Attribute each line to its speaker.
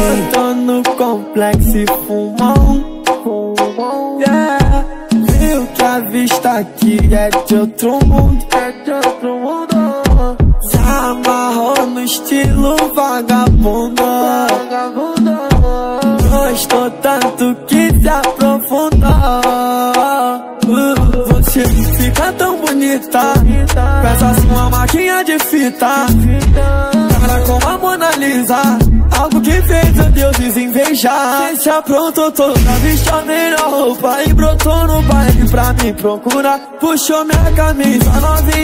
Speaker 1: Eu tô no complexo e fumão. Viu que a vista aqui é de outro mundo. É de outro mundo. Se amarrou no estilo vagabundo. Gostou tanto que se aprofundou. Uh, você fica tão bonita. Peça sua máquina de fita. Cara como a Mona Lisa. Algo que fez deuses invejar. Cê se aprontou toda, vestiu a melhor roupa. E brotou no baile pra me procurar. Puxou minha camisa novinha.